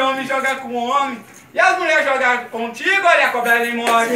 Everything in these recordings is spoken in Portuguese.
homem joga com homem. E as mulheres jogam contigo, olha a cobra de morte.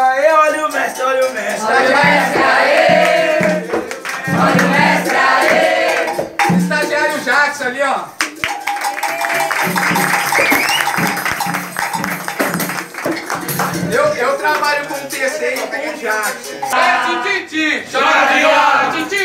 Olha o mestre, aí, olha o mestre, olha o mestre. Olha o mestre aí. Olha o mestre aí. Estagiário Jackson ali, ó. Eu, eu trabalho com o TC e com o Jackson. É, tititi. Chora viola, tititi.